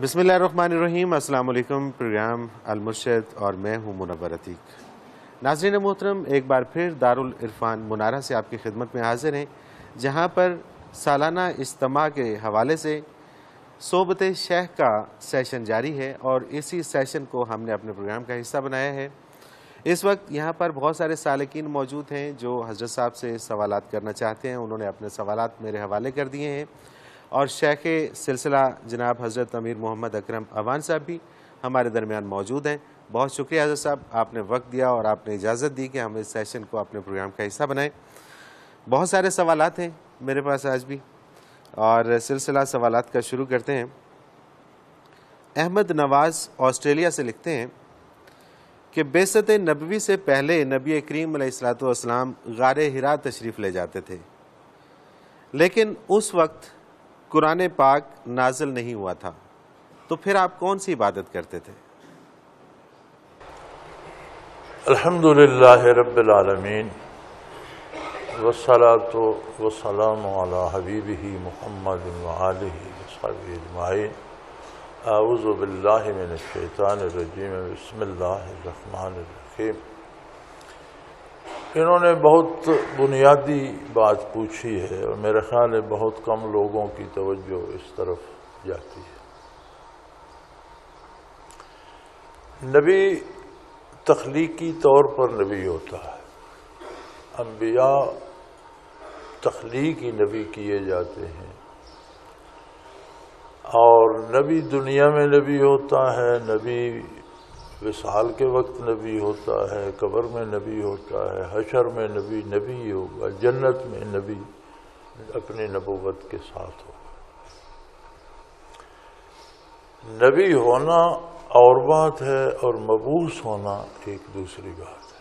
बिसमीम अल्लाम प्रोग्राम अलमुर्शद और मैं हूँ मुनवर अतीक। नाजरीन मोहतरम, एक बार फिर दारुल इरफान मुनारा से आपकी खिदमत में हाजिर हैं, जहाँ पर सालाना इज्तम के हवाले से सोबत शेख का सेशन जारी है और इसी सेशन को हमने अपने प्रोग्राम का हिस्सा बनाया है। इस वक्त यहाँ पर बहुत सारे सालकिन मौजूद हैं जो हज़रत साहब से सवाल करना चाहते हैं। उन्होंने अपने सवाल मेरे हवाले कर दिए हैं। और शेख सिलसिला जनाब हज़रत अमीर मोहम्मद अकरम अवान साहब भी हमारे दरमियान मौजूद हैं। बहुत शुक्रिया हज़रत साहब, आपने वक्त दिया और आपने इजाज़त दी कि हम इस सेशन को अपने प्रोग्राम का हिस्सा बनाएँ। बहुत सारे सवाल हैं मेरे पास आज भी और सिलसिला सवाल का शुरू करते हैं। अहमद नवाज़ ऑस्ट्रेलिया से लिखते हैं कि बेसत नबवी से पहले नबी करीम गार हिरा तशरीफ़ ले जाते थे। लेकिन उस वक्त कुरान पाक नाजल नहीं हुआ था तो फिर आप कौन सी इबादत करते थे? अल्हम्दुलिल्लाह रब्बिल आलमीन वसलातो वसलाम हबीबी मोहम्मद अजमाइन। आउज़बिल्लिमिनशैतानरजीम बसमीम इन्होंने बहुत बुनियादी बात पूछी है और मेरे ख्याल है बहुत कम लोगों की तवज्जो इस तरफ़ जाती है। नबी तख्लीकी तौर पर नबी होता है। अम्बिया तख्लीकी नबी किए जाते हैं। और नबी दुनिया में नबी होता है, नबी विसाल के वक्त नबी होता है कब्र में नबी होता है हशर में नबी नबी होगा जन्नत में नबी अपने नबूवत के साथ होगा। नबी होना और बात है और मबूस होना एक दूसरी बात है।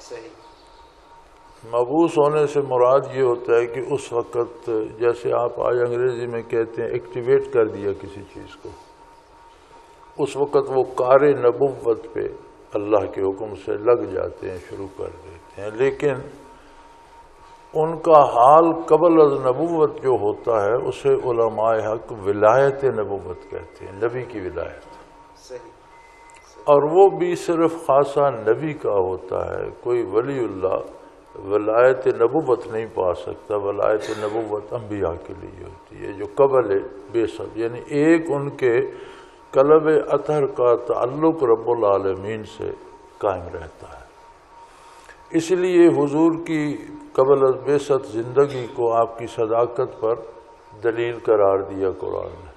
सही। मबूस होने से मुराद ये होता है कि उस वक़्त जैसे आप आज अंग्रेज़ी में कहते हैं एक्टिवेट कर दिया किसी चीज़ को। उस वक़्त वो कार नबुवत पे अल्लाह के हुक्म से लग जाते हैं शुरू कर देते हैं। लेकिन उनका हाल कबल नबूवत जो होता है उसे उलमाए हक विलायत नबूवत कहते हैं नबी की विलायत। और वो भी सिर्फ़ खासा नबी का होता है कोई वली वलायत नबूवत नहीं पा सकता। वलायत नबूवत अम्बिया के लिए होती है जो कबल बेसब यानी एक उनके कलब अतर का ताल्लुक रबालमीन से कायम रहता है। इसलिए हुजूर की कबल बेसत ज़िंदगी को आपकी सदाकत पर दलील करार दिया कुरान ने।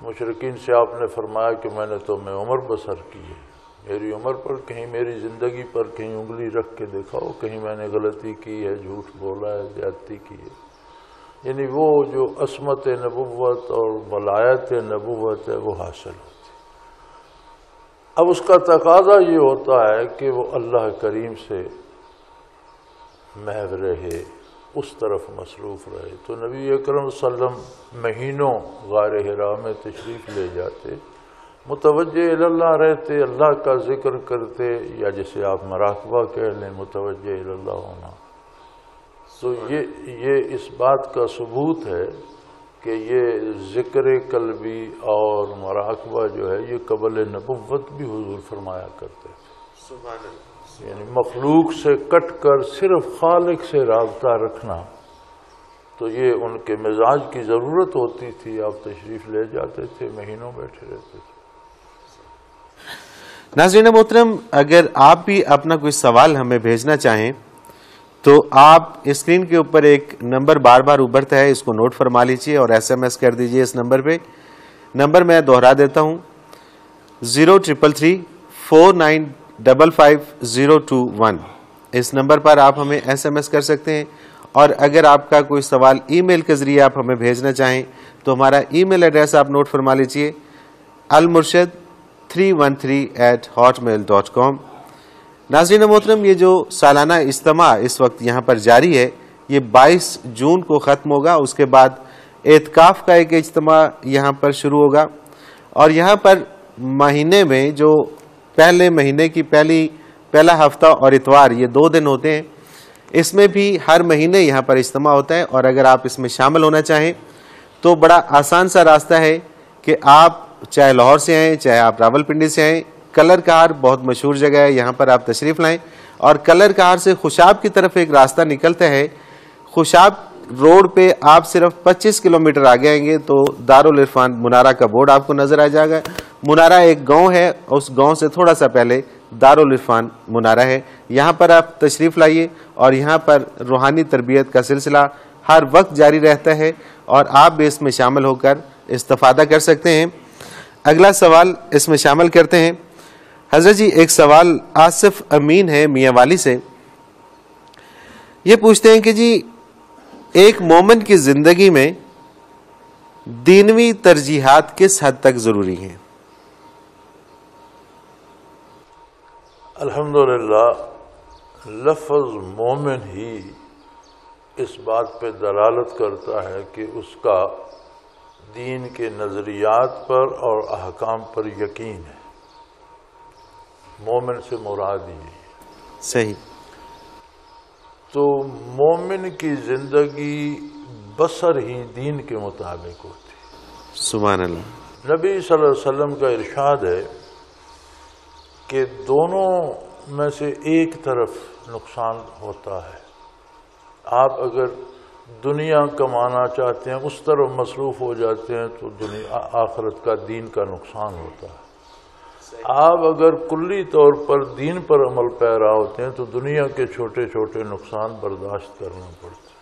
मुशरकिन से आपने फरमाया कि मैंने तो मैं उम्र बसर की है। मेरी उम्र पर कहीं मेरी ज़िंदगी पर कहीं उंगली रख के दिखाओ कहीं मैंने गलती की है, झूठ बोला है, ज्यादती की है। यानी वो जो असमत नबूवत और वलायत नबूवत है, वो हासिल होती अब उसका तकाजा ये होता है कि वो अल्लाह करीम से महव रहे, उस तरफ़ मसरूफ़ रहे। तो नबी अकरम वसल्लम महीनों गार हरा में तशरीफ़ ले जाते मुतवज अल्लाह रहते, अल्लाह का ज़िक्र करते, या जिसे आप मराकबा कह लें मुतवज अल्लाह होना। तो ये ये इस बात का सबूत है कि ये ज़िक्र कलबी और मराकबा जो है ये कबल नबुवत भी हुजूर फरमाया करते थे यानी मखलूक से कट कर सिर्फ़ खालिक से रबता रखना तो ये उनके मिजाज की ज़रूरत होती थी। आप तशरीफ़ ले जाते थे महीनों बैठे रहते थे। नाजरीन मोहतरम अगर आप भी अपना कोई सवाल हमें भेजना चाहें तो आप स्क्रीन के ऊपर एक नंबर बार बार उभरता है, इसको नोट फरमा लीजिए और एसएमएस कर दीजिए इस नंबर पे। नंबर मैं दोहरा देता हूँ। Zero triple three, four nine double five, zero two one. इस नंबर पर आप हमें एसएमएस कर सकते हैं और अगर आपका कोई सवाल ईमेल के ज़रिए आप हमें भेजना चाहें तो हमारा ईमेल एड्रेस आप नोट फरमा लीजिए, अलमुर्शद three one three eight hotmail dot com नाजरीन मोहतरम, ये जो सालाना इज्तम इस वक्त यहाँ पर जारी है, ये 22 जून को ख़त्म होगा, उसके बाद एतकाफ़ का एक इज्तम यहाँ पर शुरू होगा। और यहाँ पर महीने में, जो पहले महीने की पहली, पहला हफ़्ता और इतवार, ये दो दिन होते हैं, इसमें भी हर महीने यहाँ पर इज्तम होता है। और अगर आप इसमें शामिल होना चाहें तो बड़ा आसान सा रास्ता है कि आप चाहे लाहौर से आएँ, चाहे आप रावलपिंडी से आएँ कलर कार बहुत मशहूर जगह है, यहाँ पर आप तशरीफ़ लाएँ। और कलर कार से खुशाब की तरफ़ एक रास्ता निकलता है। खुशाब रोड पे आप सिर्फ़ 25 किलोमीटर आगे आएँगे तो दारुल इरफान मुनारा का बोर्ड आपको नज़र आ जाएगा। मुनारा एक गाँव है, उस गाँव से थोड़ा सा पहले दारुल इरफान मुनारा है। यहाँ पर आप तशरीफ़ लाइए और यहाँ पर रूहानी तरबियत का सिलसिला हर वक्त जारी रहता है और आप भी इसमें शामिल होकर इस्तफ़ादा कर सकते हैं। अगला सवाल इसमें शामिल करते हैं। हज़रत जी, एक सवाल आसिफ अमीन है मियाँ वाली से। ये पूछते हैं कि जी, एक मोमन की ज़िंदगी में दीनवी तरजीहत किस हद तक ज़रूरी हैं? अल्हम्दुलिल्लाह, लफ्ज़ मोमिन ही इस बात पे दलालत करता है कि उसका दीन के नज़रियात पर और अहकाम पर यकीन है। मोमिन से मुराद ही। सही। तो मोमिन की ज़िंदगी बसर ही दीन के मुताबिक होती सुबह नबी सल्लल्लाहु अलैहि वसल्लम का इरशाद है कि दोनों में से एक तरफ़ नुकसान होता है। आप अगर दुनिया कमाना चाहते हैं उस तरफ़ मसरूफ़ हो जाते हैं तो दुनिया आखरत का दीन का नुकसान होता है। आप अगर कुल्ली तौर पर दीन पर अमल पैरा होते हैं तो दुनिया के छोटे छोटे नुकसान बर्दाश्त करना पड़ता है।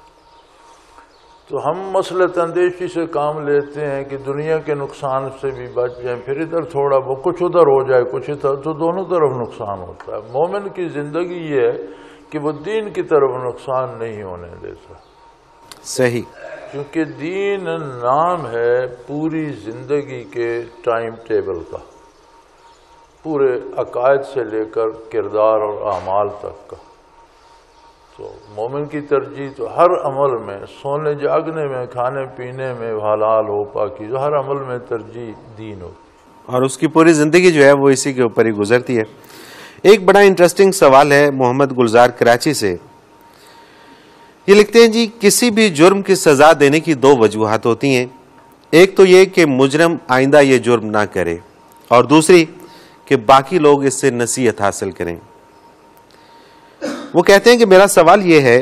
तो हम मसल तंदेशी से काम लेते हैं कि दुनिया के नुकसान से भी बच जाए फिर इधर थोड़ा वो कुछ उधर हो जाए कुछ इधर तो दोनों तरफ़ नुकसान होता है। मोमिन की ज़िंदगी ये है कि वो दीन की तरफ़ नुकसान नहीं होने देता। सही। क्योंकि दीन नाम है पूरी ज़िंदगी के टाइम टेबल का। पूरे अकायद से लेकर किरदार और अमाल तक का। तो मोमिन की तरजीह तो हर अमल में, सोने जागने में, खाने पीने में हलाल हो पाकि तो हर अमल में तरजीह दीन हो। और उसकी पूरी ज़िंदगी जो है वो इसी के ऊपर ही गुजरती है। एक बड़ा इंटरेस्टिंग सवाल है मोहम्मद गुलजार कराची से। ये लिखते हैं, जी, किसी भी जुर्म की सज़ा देने की दो वजूहत होती हैं। एक तो ये कि मुजरम आइंदा ये जुर्म ना करे और दूसरी कि बाकी लोग इससे नसीहत हासिल करें। वो कहते हैं कि मेरा सवाल ये है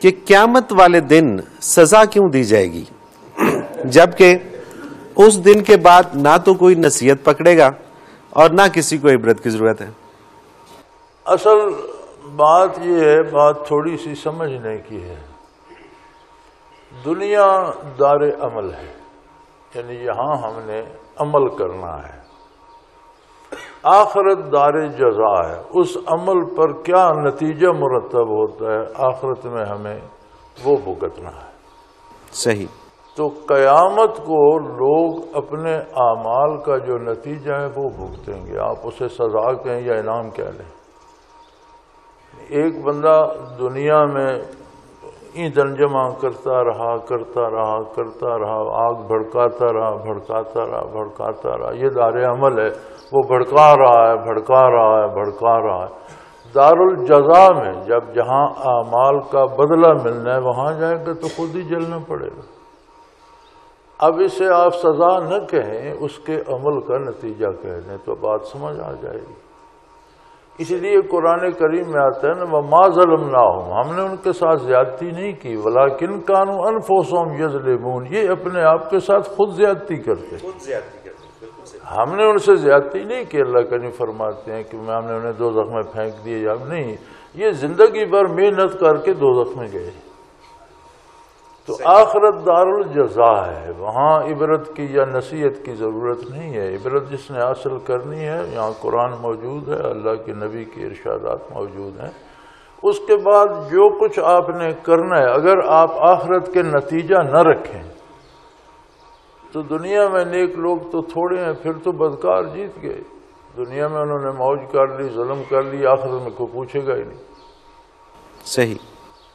कि क्यामत वाले दिन सजा क्यों दी जाएगी? जबकि उस दिन के बाद ना तो कोई नसीहत पकड़ेगा और ना किसी को इबरत की ज़रूरत है। असल बात यह है, बात थोड़ी सी समझने की है। दुनिया दार अमल है, यानी यहाँ हमने अमल करना है। आखरत दार जजा है। उस अमल पर क्या नतीजा मुरतब होता है? आखरत में हमें वो भुगतना है। सही। तो कयामत को लोग अपने आमाल का जो नतीजा है वो भुगतेंगे। आप उसे सजा कहें या इनाम कह लें। एक बंदा दुनिया में ईंधन जमा करता रहा करता रहा करता रहा, आग भड़काता रहा भड़काता रहा भड़काता रहा। ये दार अमल है, वो भड़का रहा है, भड़का रहा है, भड़का रहा है। दारुल जजा में जब जहाँ आमाल का बदला मिलना है, वहाँ जाएगा तो खुद ही जलना पड़ेगा। अब इसे आप सजा न कहें, उसके अमल का नतीजा कह दें तो बात समझ आ जाएगी। इसलिए कुरान करीम में आते हैं ना वह माजलम ना हो हमने उनके साथ ज्यादती नहीं की वला किन कानू अनफोसोम यजलेमून ये अपने आप के साथ खुद ज्यादती करते हमने उनसे ज्यादती नहीं की अल्लाह करीम फरमाते हैं कि हमने उन्हें दो जख्म फेंक दिए या नहीं। ये ज़िंदगी भर मेहनत करके दो जख्म गए। तो आखरत दारुल जजा है। वहाँ इबरत की या नसीहत की ज़रूरत नहीं है। इबरत जिसने हासिल करनी है यहाँ कुरान मौजूद है अल्लाह के नबी के इर्शादात मौजूद हैं। उसके बाद जो कुछ आपने करना है अगर आप आखरत के नतीजा न रखें तो दुनिया में नेक लोग तो थोड़े हैं फिर तो बदकार जीत गए। दुनिया में उन्होंने मौज कर ली जुल्म कर ली आखिरत में कोई पूछेगा ही नहीं। सही।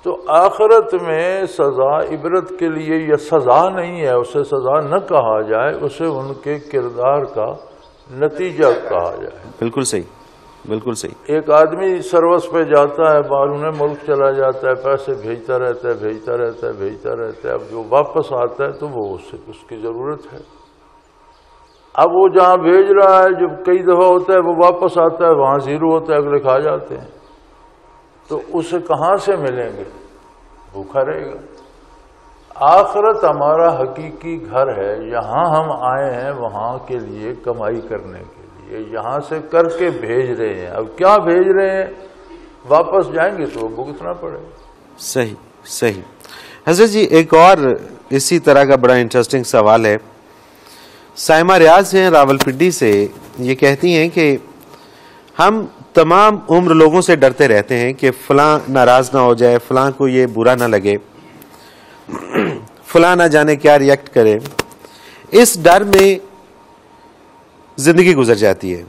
तो आखरत में सजा इबरत के लिए यह सजा नहीं है उसे सजा न कहा जाए उसे उनके किरदार का नतीजा कहा जाए। बिल्कुल सही बिल्कुल सही। एक आदमी सर्वस पे जाता है बाहर उन्हें मुल्क चला जाता है पैसे भेजता रहता है भेजता रहता है भेजता रहता है अब जो वापस आता है तो वो उससे उसकी ज़रूरत है। अब वो जहाँ भेज रहा है जब कई दफ़ा होता है वो वापस आता है वहाँ ज़ीरो होता है अगले खा जाते हैं। तो उसे कहाँ से मिलेंगे? भूखा रहेगा। आखरत हमारा हकीकी घर है, यहाँ हम आए हैं वहाँ के लिए कमाई करने के लिए। यहाँ से करके भेज रहे हैं। अब क्या भेज रहे हैं? वापस जाएँगे तो भुगतना पड़ेगा। सही सही। हज़रत जी, एक और इसी तरह का बड़ा इंटरेस्टिंग सवाल है। साइमा रियाज हैं रावलपिंडी से, ये कहती हैं कि हम तमाम उम्र लोगों से डरते रहते हैं कि फलां नाराज़ ना हो जाए, फलां को ये बुरा ना लगे, फलां ना जाने क्या रिएक्ट करे। इस डर में ज़िंदगी गुजर जाती है।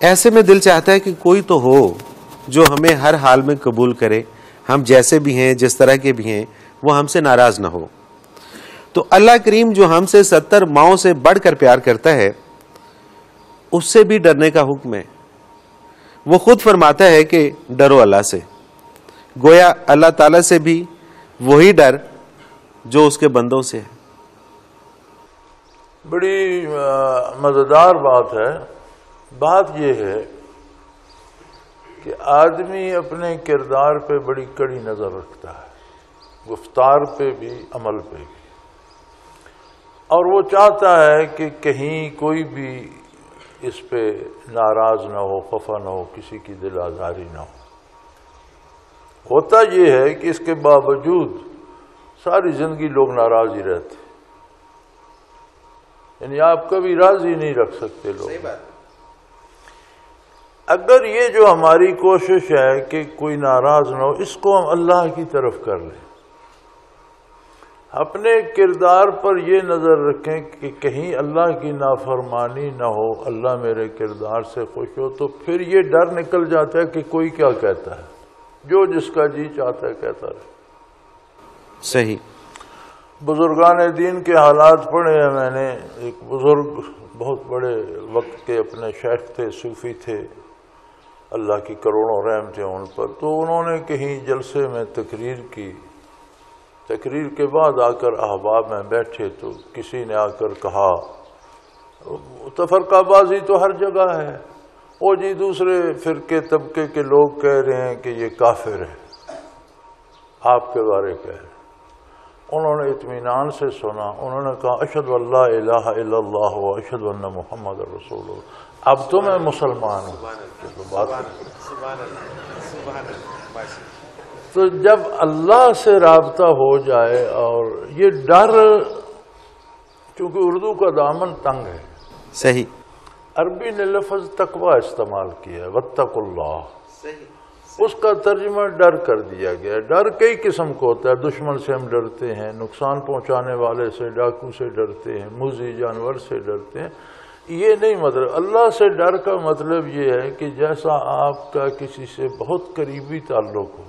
ऐसे में दिल चाहता है कि कोई तो हो जो हमें हर हाल में कबूल करे। हम जैसे भी हैं, जिस तरह के भी हैं, वो हमसे नाराज़ ना हो। तो अल्लाह करीम जो हमसे सत्तर माओ से बढ़कर प्यार करता है, उससे भी डरने का हुक्म है। वो खुद फरमाता है कि डरो अल्लाह से। गोया अल्लाह ताला से भी वही डर जो उसके बंदों से है। बड़ी मज़ेदार बात है। बात यह है कि आदमी अपने किरदार पे बड़ी कड़ी नज़र रखता है, गुफ्तार पे भी, अमल पे भी। और वो चाहता है कि कहीं कोई भी इस पे नाराज़ ना हो खफा ना हो किसी की दिल आजारी ना हो। होता ये है कि इसके बावजूद सारी ज़िंदगी लोग नाराज़ ही रहते यानी आप कभी राज़ी नहीं रख सकते लोग। अगर ये जो हमारी कोशिश है कि कोई नाराज़ ना हो इसको हम अल्लाह की तरफ़ कर लें। अपने किरदार पर यह नज़र रखें कि कहीं अल्लाह की नाफरमानी ना हो अल्लाह मेरे किरदार से खुश हो तो फिर ये डर निकल जाता है कि कोई क्या कहता है। जो जिसका जी चाहता है कहता रहे। सही। बुजुर्गान दीन के हालात पढ़े हैं मैंने। एक बुज़ुर्ग बहुत बड़े वक्त के अपने शेख थे सूफी थे। अल्लाह की करोड़ों रहम थे उन पर। तो उन्होंने कहीं जलसे में तकरीर की। तकरीर के बाद आकर अहबाब में बैठे तो किसी ने आकर कहा तफरकाबाजी तो हर जगह है। वो जी दूसरे फिरके तबके के लोग कह रहे हैं कि ये काफिर है। आपके बारे कह रहे उन्होंने इतमान से सुना। उन्होंने कहा अशद अल्लाह अशद मोहम्मद रसूल अब तो मैं मुसलमान हूँ। बात तो जब अल्लाह से रबता हो जाए और ये डर क्योंकि उर्दू का दामन तंग है। सही। अरबी ने लफज तकवा इस्तेमाल किया है वत्तकुल्ला उसका तर्जमा डर कर दिया गया डर कई किस्म का होता है। दुश्मन से हम डरते हैं नुकसान पहुँचाने वाले से डाकू से डरते हैं मुजी जानवर से डरते हैं। ये नहीं मतलब अल्लाह से डर का मतलब ये है कि जैसा आपका किसी से बहुत करीबी ताल्लुक हो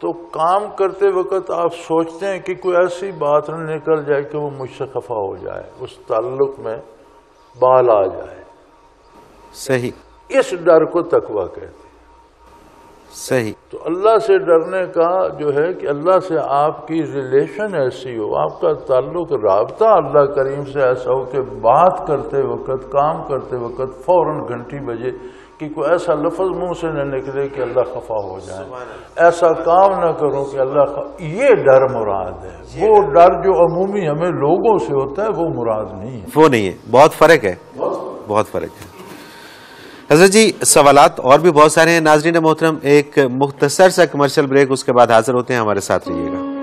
तो काम करते वक्त आप सोचते हैं कि कोई ऐसी बात न निकल जाए कि वो मुझसे खफा हो जाए उस ताल्लुक में बाल आ जाए। सही। इस डर को तकवा कहते सही। तो अल्लाह से डरने का जो है कि अल्लाह से आपकी रिलेशन ऐसी हो आपका ताल्लुक रबता अल्लाह करीम से ऐसा हो कि बात करते वक्त काम करते वक्त फ़ौरन घंटी बजे कि कोई ऐसा लफज मुँह से न निकले कि अल्लाह खफा हो जाए। ऐसा काम न करो कि अल्लाह ये डर मुराद है। वो डर। जो अमूमी हमें लोगों से होता है वो मुराद नहीं है। वो नहीं है। बहुत फ़र्क है। बहुत फ़र्क। है। हज़रत जी सवालत और भी बहुत सारे हैं। नाजरीन मोहतरम एक मुख्तसर सा कमर्शियल ब्रेक उसके बाद हाजिर होते हैं हमारे साथ रहिएगा।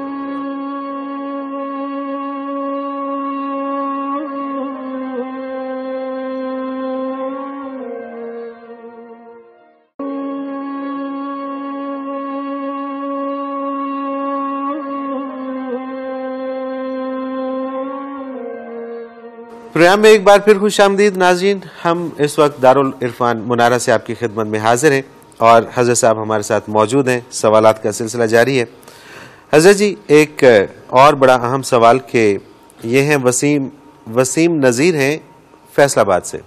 प्रोग्राम में एक बार फिर खुश आमदीद नाजीन हम इस वक्त दारुल इरफान मुनारा से आपकी खिदमत में हाजिर हैं और हज़रत साहब हमारे साथ मौजूद हैं। सवाल का सिलसिला जारी है। हज़रत जी, एक और बड़ा अहम सवाल के ये हैं, वसीम वसीम नज़ीर हैं फैसलाबाद से।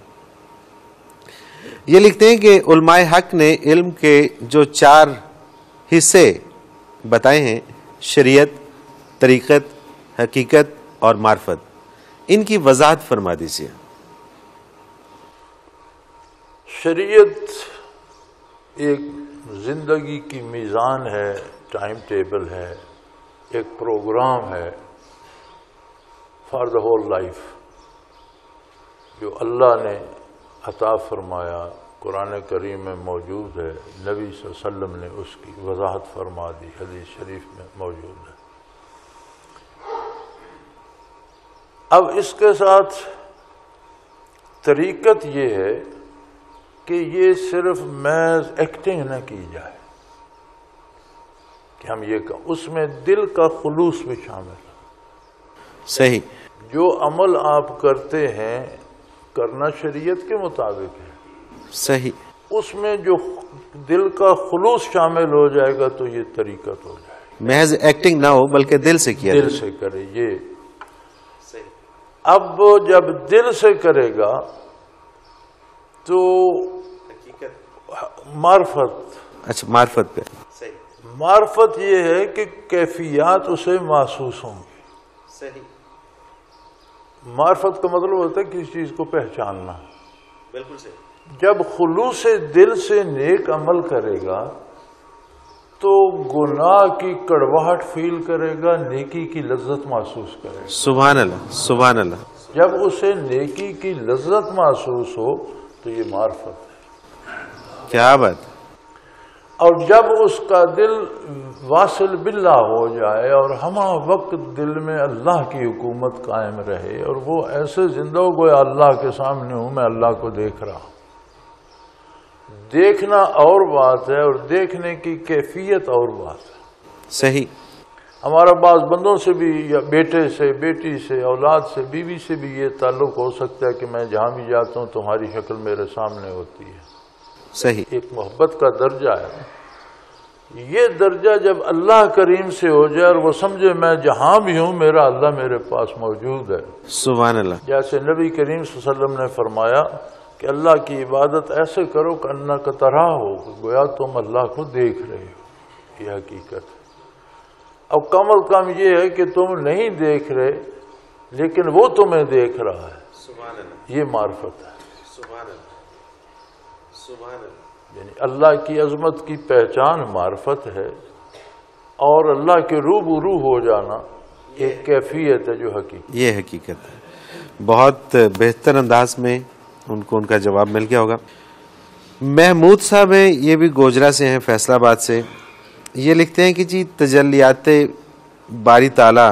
ये लिखते हैं कि उलमाए हक ने इल्म के जो चार हिस्से बताए हैं, शरीयत, तरीक़त, हकीकत और मार्फत। इनकी वजाहत फरमा दीजिए। शरीयत एक ज़िंदगी की मीज़ान है, टाइम टेबल है, एक प्रोग्राम है, फॉर द होल लाइफ, जो अल्लाह ने अता फरमाया, कुरान करीम में मौजूद है, नबी वसल्लम ने उसकी वजाहत फरमा दी, हदीस शरीफ में मौजूद है। अब इसके साथ तरीकत ये है कि ये सिर्फ़ मैज एक्टिंग न की जाए कि हम ये कह। उसमें दिल का खुलूस भी शामिल सही। जो अमल आप करते हैं करना शरीयत के मुताबिक है। सही। उसमें जो दिल का खलूस शामिल हो जाएगा तो ये तरीकत हो जाएगी। महज एक्टिंग ना हो बल्कि दिल से किया दिल से करे ये अब वो जब दिल से करेगा तो मार्फत। अच्छा मार्फत पे। मार्फत ये है कि कैफियत उसे महसूस होंगी मार्फत का मतलब होता है किसी चीज़ को पहचानना। बिल्कुल सही। जब खुलूस से दिल से नेक अमल करेगा तो गुनाह की कड़वाहट फील करेगा नेकी की लज्जत महसूस करेगा। सुबह अल्लाह सुबहान अल्लाह जब उसे नेकी की लज्जत महसूस हो तो ये मार्फत है। क्या बात और जब उसका दिल वासिल बिल्ला हो जाए और हम वक्त दिल में अल्लाह की हुकूमत कायम रहे और वो ऐसे ज़िंदा हो गए अल्लाह के सामने हूँ मैं अल्लाह को देख रहा हूँ। देखना और बात है और देखने की कैफियत और बात है। सही। हमारा बाज बंदों से भी या बेटे से बेटी से औलाद से बीवी से भी ये ताल्लुक हो सकता है कि मैं जहाँ भी जाता हूँ तुम्हारी शक्ल मेरे सामने होती है। सही। एक मोहब्बत का दर्जा है। ये दर्जा जब अल्लाह करीम से हो जाए और वो समझे मैं जहाँ भी हूँ मेरा अल्लाह मेरे पास मौजूद है। सुबह अल्लाह। जैसे नबी करीम वसल्लम ने फरमाया कि अल्लाह की इबादत ऐसे करो कि अन्ना का तरह हो गोया तुम अल्लाह को देख रहे हो। यह हकीकत है। अब कम अज कम ये है कि तुम नहीं देख रहे लेकिन वो तुम्हें देख रहा है। ये मार्फत है। यानी अल्लाह की अजमत की पहचान मार्फत है और अल्लाह के रूबरू हो जाना एक कैफियत है जो हकीकत ये हकीकत है। बहुत बेहतर अंदाज में उनको उनका जवाब मिल गया होगा। महमूद साहब हैं, ये भी गोजरा से हैं, फैसलाबाद से। ये लिखते हैं कि जी तजलियात बारी ताला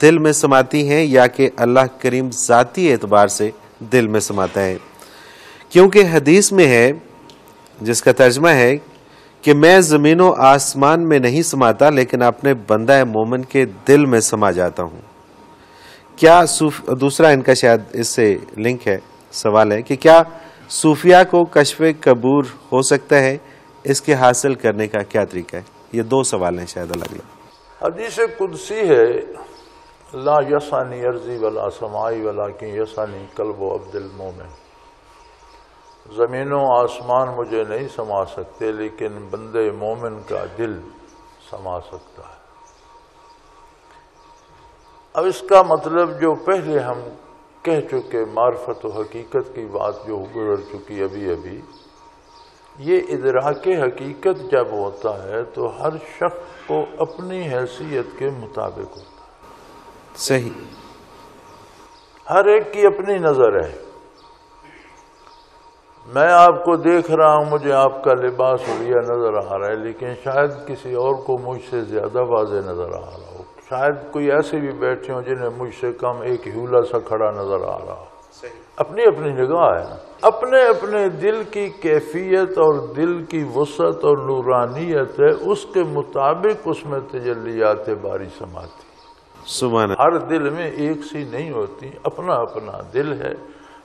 दिल में समाती हैं या कि अल्लाह करीम ज़ाती एतबार से दिल में समाता है। क्योंकि हदीस में है, जिसका तर्जमा है कि मैं ज़मीन व आसमान में नहीं समाता, लेकिन अपने बंदा मोमन के दिल में समा जाता हूँ। क्या दूसरा इनका शायद इससे लिंक है। सवाल है कि क्या सूफिया को कशफ कबूर हो सकता है? इसके हासिल करने का क्या तरीका है? ये दो सवाल हैं शायद अलग अलग हदीस कुदसी है, ला यसानी अर्जी वला समाई वला की यसानी कल्ब अब्दुल मोमिन। ज़मीनों आसमान मुझे नहीं समा सकते, लेकिन बंदे मोमिन का दिल समा सकता है। अब इसका मतलब जो पहले हम कह चुके मार्फत हकीकत की बात जो गुजर चुकी अभी अभी ये इदराक हकीकत जब होता है तो हर शख्स को अपनी हैसियत के मुताबिक होता है। सही। हर एक की अपनी नज़र है। मैं आपको देख रहा हूँ मुझे आपका लिबास उड़िया नज़र आ रहा है लेकिन शायद किसी और को मुझसे ज़्यादा वाजे नज़र आ रहा हो। शायद कोई ऐसे भी बैठे हो जिन्हें मुझसे कम एक ह्यूला सा खड़ा नज़र आ रहा हो। अपनी अपनी निगाह है ना। अपने अपने दिल की कैफियत और दिल की वसत और नूरानियत है उसके मुताबिक उसमें तजलियात बारी समाती। सुबह हर दिल में एक सी नहीं होती अपना अपना दिल है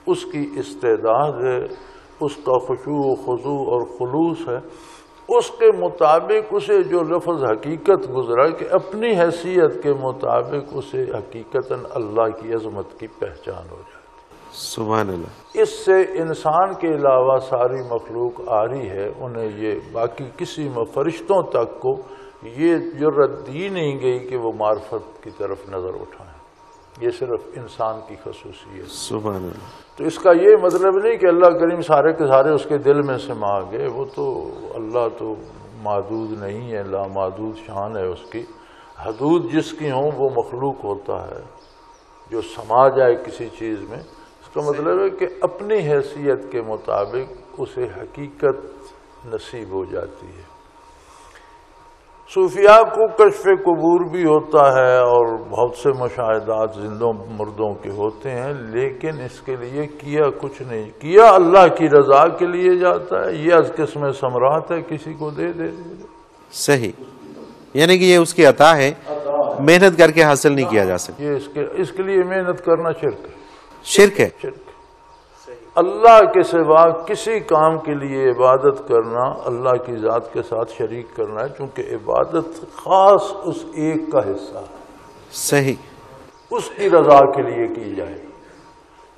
उसकी इस्तेदाद है उसका खुशू खजू और खलूस है। उसके मुताबिक उसे जो लफ्ज़ हकीकत गुजरा कि अपनी हैसियत के मुताबिक उसे हकीकता अल्लाह की अजमत की पहचान हो जाए सुबह इससे इंसान के अलावा सारी मखलूक आ रही है उन्हें ये बाकी किसी फरिश्तों तक को ये ज़रूरत दी नहीं गई कि वो मार्फत की तरफ़ नज़र उठाएँ। ये सिर्फ़ इंसान की खसूसियत। सुबह तो इसका ये मतलब नहीं कि अल्लाह करीम सारे के सारे उसके दिल में से माँ गए वो तो अल्लाह तो मादूद नहीं है ला मादूद शान है उसकी। हदूद जिसकी हों वो मखलूक होता है जो समा जाए किसी चीज़ में। इसका मतलब है कि अपनी हैसियत के मुताबिक उसे हकीकत नसीब हो जाती है। सूफिया को कशफ कबूर भी होता है और बहुत से मुशाहदात जिंदों मुर्दों के होते हैं लेकिन इसके लिए किया कुछ नहीं। किया अल्लाह की रजा के लिए जाता है ये अज किस्म समरात है किसी को दे दे, दे। सही। यानी कि ये उसकी अता है मेहनत करके हासिल नहीं किया जा सकता। ये इसके इसके लिए मेहनत करना शिरक है। शिरक है? शिरक। अल्लाह के सिवा किसी काम के लिए इबादत करना अल्लाह की ज़ात के साथ शरीक करना है क्योंकि इबादत खास उस एक का हिस्सा है। सही। उसकी रजा के लिए की जाए।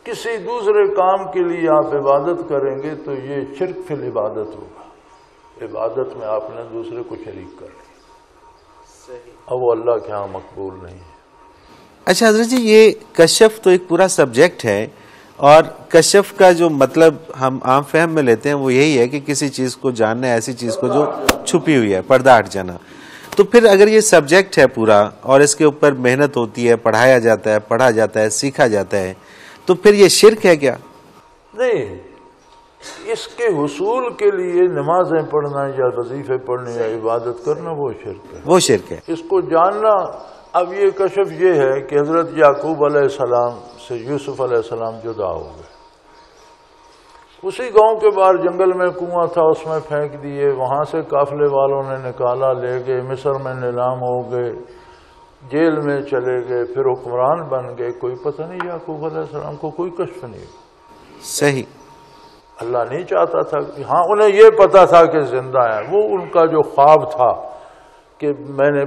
किसी दूसरे काम के लिए आप इबादत करेंगे तो ये शिरक फिल इबादत होगा। इबादत में आपने दूसरे को शरीक कर लिया। अब वो अल्लाह के यहाँ मकबूल नहीं है। अच्छा हज़रत जी ये कश्यप तो एक पूरा सब्जेक्ट है और कश्यप का जो मतलब हम आम फहम में लेते हैं वो यही है कि किसी चीज़ को जानना ऐसी चीज़ को जो छुपी हुई है पर्दा हट जाना तो फिर अगर ये सब्जेक्ट है पूरा और इसके ऊपर मेहनत होती है पढ़ाया जाता है पढ़ा जाता है सीखा जाता है तो फिर ये शिरक है क्या? नहीं इसके हसूल के लिए नमाजें पढ़ना या वजीफे पढ़ने या इबादत करना वो शिरक है। वो शिरक है। इसको जानना अब ये कशफ ये है कि हज़रत याकूब सलाम से यूसुफ सलाम जुदा हो गए। उसी गाँव के बाहर जंगल में कुआँ था उसमें फेंक दिए। वहाँ से काफले वालों ने निकाला ले गए। मिस्र में नीलाम हो गए जेल में चले गए। फिर हुक्मरान बन गए। कोई पता नहीं याकूब सलाम को कोई कष्ट नहीं सही। अल्लाह नहीं चाहता था। कि हाँ उन्हें यह पता था कि ज़िंदा है। वो उनका जो ख्वाब था कि मैंने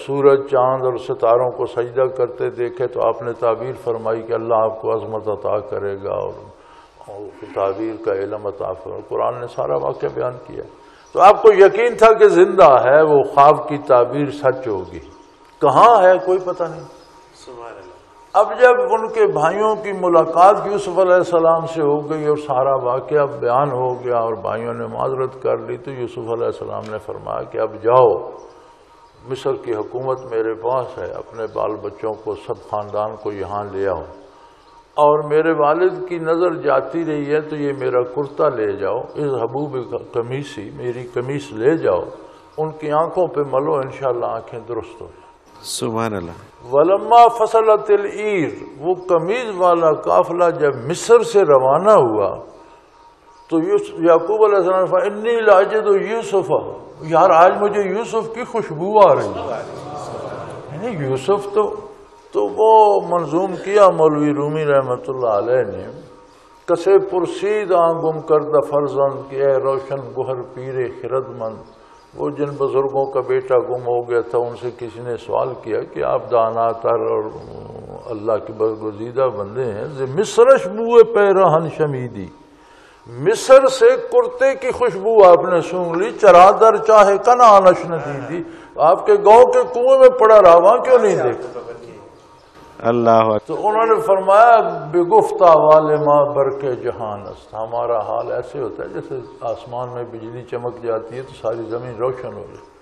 सूरज चाँद और सितारों को सजदा करते देखे तो आपने ताबीर फरमाई कि अल्लाह आपको अजमत अता करेगा और, ताबीर का इलम अता फरमा। कुरान ने सारा वाक्य बयान किया। तो आपको यकीन था कि ज़िंदा है वो ख्वाब की ताबीर सच होगी। कहाँ है कोई पता नहीं। अब जब उनके भाइयों की मुलाकात यूसुफ सलाम से हो गई और सारा वाक्य बयान हो गया और भाइयों ने माजरत कर ली तो यूसुफ सलाम ने फरमाया कि अब जाओ। मिस्र की हुकूमत मेरे पास है अपने बाल बच्चों को सब ख़ानदान को यहाँ ले आओ। और मेरे वालिद की नज़र जाती रही है तो ये मेरा कुर्ता ले जाओ इस हबूब कमीसी मेरी कमीस ले जाओ। उनकी आँखों पे मलो इन आँखें दुरुस्त हो जाए। सुबह अल्लाह वलम्मा फ़सल तिल ईर वो कमीज वाला काफिला जब मिस्र से रवाना हुआ तो याकूब इन्नी लाजिद यूसुफा। यार, आज मुझे यूसुफ की खुशबू आ रही है। यूसुफ तो तो वो मंजूम किया मौलवी रूमी रहमत ने, कसे पुरसीद गुम करदा फर्जन के रोशन गुहर पीरे खिरदमंद वो जिन बुज़ुर्गों का बेटा गुम हो गया था, उनसे किसी ने सवाल किया कि आप दाना तर और अल्लाह के बरगजीदा बंदे हैं मिसरश बुए पैरहन शमीदी मिस्र से कुर्ते की खुशबू आपने सूंघ ली चरादर चाहे कना नशन दी थी आपके गाँव के कुएँ में पड़ा रहा वहाँ क्यों नहीं देखा? अल्लाह तो उन्होंने फरमाया बेगुफ्ता वाले माँ बर के जहान हमारा हाल ऐसे होता है जैसे आसमान में बिजली चमक जाती है तो सारी ज़मीन रोशन हो जाती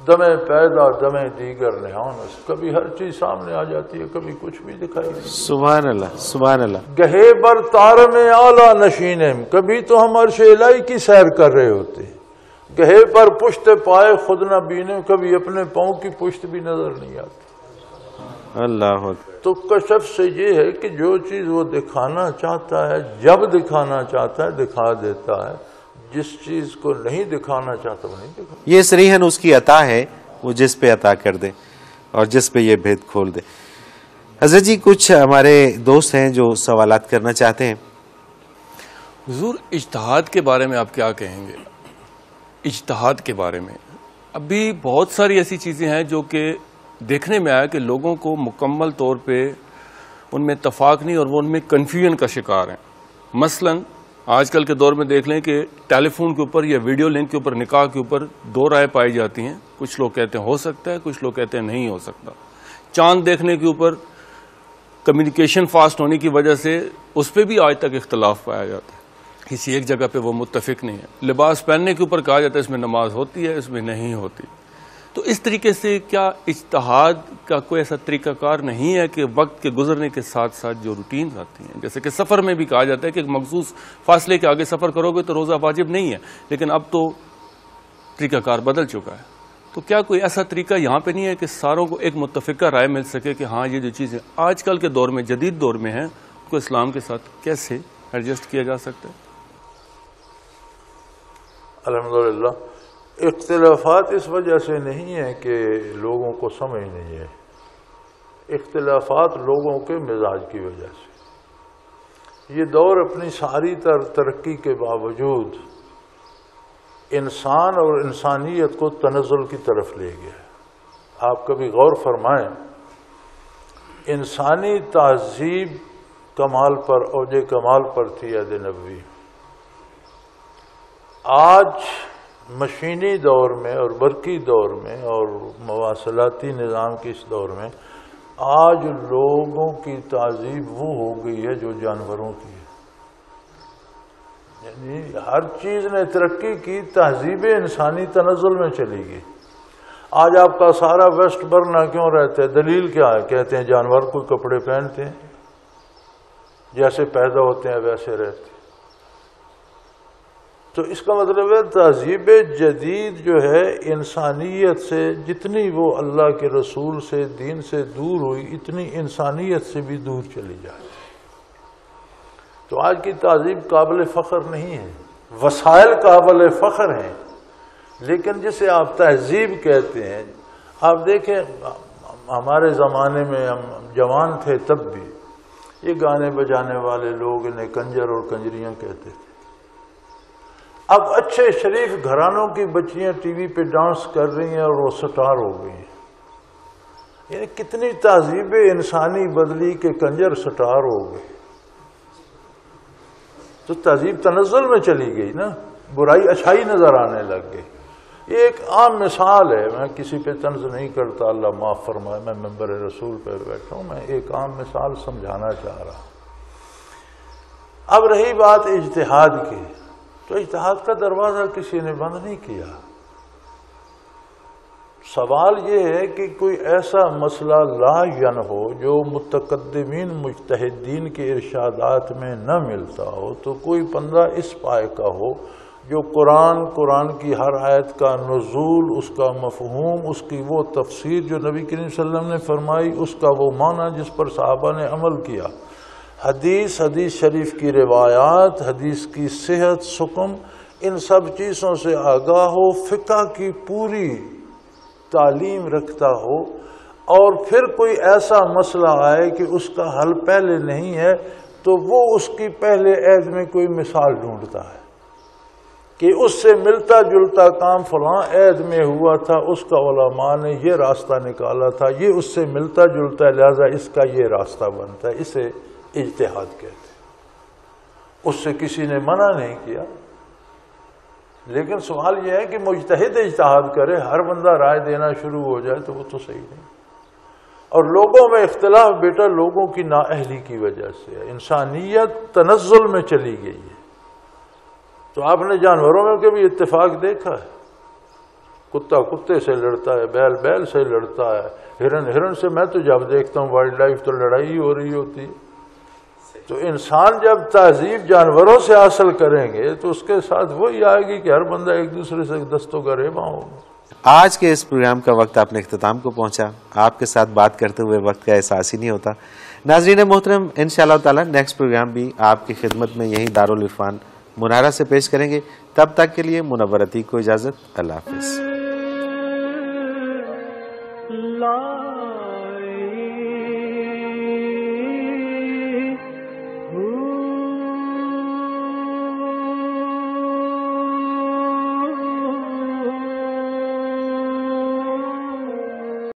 दमे पैदा दमे दीगर निहानस कभी हर चीज़ सामने आ जाती है कभी कुछ भी दिखाई सुबह अल्लाह सुबह अल्लाह गहे बर तार में आला नशीन कभी तो हम अर्श इलाई की सैर कर रहे होते। गहे पर पुश्त पाए खुद न बीने कभी अपने पाँव की पुश्त भी नज़र नहीं आती। अल्लाह तो कशफ से ये है कि जो चीज़ वो दिखाना चाहता है जब दिखाना चाहता है दिखा देता है। जिस चीज़ को नहीं दिखाना चाहता वो नहीं दिखा ये सरीहन उसकी अता है वो जिस पे अता कर दे और जिस पे ये भेद खोल दे। हज़रत जी कुछ हमारे दोस्त हैं जो सवालात करना चाहते हैं। हजूर इजतहाद के बारे में आप क्या कहेंगे? इजतहाद के बारे में। अभी बहुत सारी ऐसी चीज़ें हैं जो कि देखने में आया कि लोगों को मुकम्मल तौर पे उनमें तफाक नहीं और वो उनमें कन्फ्यूज़न का शिकार हैं। मसलन आजकल के दौर में देख लें कि टेलीफोन के ऊपर या वीडियो लिंक के ऊपर, निकाह के ऊपर दो राय पाई जाती हैं। कुछ लोग कहते हैं हो सकता है, कुछ लोग कहते हैं नहीं हो सकता। चाँद देखने के ऊपर कम्युनिकेशन फास्ट होने की वजह से उस पर भी आज तक इख्तलाफ पाया जाता है। किसी एक जगह पे वो मुतफिक नहीं है। लिबास पहनने के ऊपर कहा जाता है, इसमें नमाज़ होती है, इसमें नहीं होती। तो इस तरीके से क्या इजतहाद का कोई ऐसा तरीकाकार नहीं है कि वक्त के गुजरने के साथ साथ जो रूटीन आती हैं? जैसे कि सफ़र में भी कहा जाता है कि मखसूस फासले के आगे सफ़र करोगे तो रोज़ा वाजिब नहीं है, लेकिन अब तो तरीकाकार बदल चुका है। तो क्या कोई ऐसा तरीका यहाँ पे नहीं है कि सारों को एक मुतफ़ा राय मिल सके कि हाँ ये जो चीज़ें आजकल के दौर में, जदीद दौर में हैं उसको इस्लाम के साथ कैसे एडजस्ट किया जा सकता है? अलहमदिल्ला इख्तलाफात इस वजह से नहीं है कि लोगों को समझ नहीं है। इख्तलाफात लोगों के मिजाज की वजह से। ये दौर अपनी सारी तर, तरक्की के बावजूद इंसान और इंसानियत को तनजुल की तरफ़ ले गया आप कभी गौर फरमाएँ, इंसानी तहजीब कमाल पर, औज कमाल पर थी अद नबी। आज मशीनी दौर में और बरकी दौर में और मवासलाती निज़ाम के इस दौर में आज लोगों की तहजीब वो हो गई है जो जानवरों की है। यानी हर चीज़ ने तरक्की की तहजीब इंसानी तनजुल में चली गई। आज आपका सारा वेस्ट बरना क्यों रहता है? दलील क्या है? कहते हैं, जानवर कोई कपड़े पहनते हैं, जैसे पैदा होते हैं वैसे रहते हैं। तो इसका मतलब है तहजीब जदीद जो है, इंसानियत से जितनी वो अल्लाह के रसूल से, दीन से दूर हुई, इतनी इंसानियत से भी दूर चली जाती तो आज की तहजीब काबिल फ़ख्र नहीं है। वसाइल काबिल फ़ख्र हैं। लेकिन जिसे आप तहजीब कहते हैं, आप देखें, हमारे ज़माने में हम जवान थे तब भी। ये गाने बजाने वाले लोग इन्हें कंजर और कंजरियाँ कहते थे। अब अच्छे शरीफ घरानों की बच्चियाँ टीवी पे डांस कर रही हैं और वो स्टार हो गई हैं। यानी कितनी तहजीब इंसानी बदली के कंजर स्टार हो गए। तो तहजीब तनजल में चली गई ना, बुराई अच्छाई नज़र आने लग गई। ये एक आम मिसाल है, मैं किसी पे तंज नहीं करता, अल्लाह माफ़ फरमाए, मैं मेंबर रसूल पे बैठा हूँ, मैं एक आम मिसाल समझाना चाह रहा अब रही बात इजतहाद की। तो इतिहाद का दरवाज़ा किसी ने बंद नहीं किया। सवाल ये है कि कोई ऐसा मसला लायन हो जो मुतकदमीन मुजतहदीन के इर्शादात में न मिलता हो तो कोई पंद्रा इस पाए का हो जो कुरान कुरान की हर आयत का नजूल, उसका मफहूम, उसकी वो तफसीर जो नबी करीम वसल्लम ने फरमाई, उसका वो माना जिस पर साहबा ने अमल किया। हदीस हदीस शरीफ की रिवायात, हदीस की सेहत सुकम इन सब चीज़ों से आगाह हो, फ़िका की पूरी तालीम रखता हो, और फिर कोई ऐसा मसला आए कि उसका हल पहले नहीं है तो वो उसकी पहले ऐद में कोई मिसाल ढूंढता है कि उससे मिलता जुलता काम फलां ऐद में हुआ था, उसका उलमा ने यह रास्ता निकाला था, ये उससे मिलता जुलता है लिहाजा इसका ये रास्ता बनता है। इसे इजतहाद कहते उससे किसी ने मना नहीं किया। लेकिन सवाल यह है कि मुजतहिद इजतहाद करे, हर बंदा राय देना शुरू हो जाए तो वो तो सही नहीं। और लोगों में इख्तलाफ बेटा लोगों की नाअहली की वजह से है। इंसानियत तनजुल में चली गई है। तो आपने जानवरों में कभी इत्तेफाक देखा है? कुत्ता कुत्ते से लड़ता है बैल बैल से लड़ता है हिरन हिरन से, मैं तो जब देखता हूँ वाइल्ड लाइफ तो लड़ाई हो रही होती है। तो इंसान जब तहजीब जानवरों से हासिल करेंगे तो उसके साथ वही आएगी कि हर बंदा एक दूसरे से दस्तों का रेबा होगा आज के इस प्रोग्राम का वक्त अपने अख्ताम को पहुँचा। आपके साथ बात करते हुए वक्त का एहसास ही नहीं होता। नाजरीन मोहतरम इन ताला नेक्स्ट प्रोग्राम भी आपकी खिदमत में यही दारुल इरफान मुनारा से पेश करेंगे। तब तक के लिए मुनवरती को इजाज़त। अल्लाह हाफिज़।